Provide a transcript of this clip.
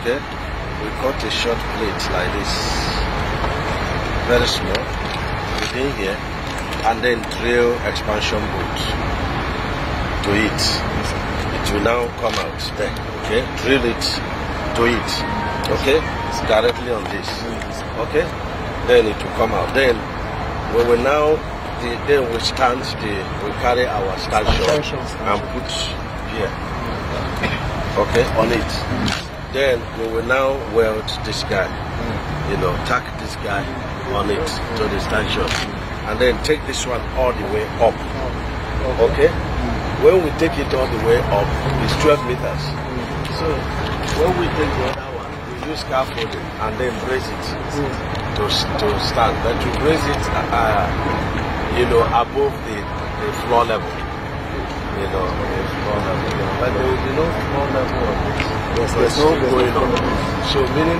okay. We cut a short plate like this. Very small. Within here. And then drill expansion bolt to it. It will now come out. There. Okay. Drill it to it. Okay. It's directly on this. Okay. Then it will come out. Then we will now the, then we stand the we carry our stanchion and put here. Okay. On it then we will now weld this guy. Hmm. You know tack this guy on it to the stanchion. And then take this one all the way up. Okay. Hmm. When we take it all the way up it's 12 meters. Hmm. So when we take the other one we use scaffolding and then brace it to, to stand. But to raise it uh, uh, you know above the, the floor level. You know the floor level but there will be no floor level on this Yes, there's no- going on so meaning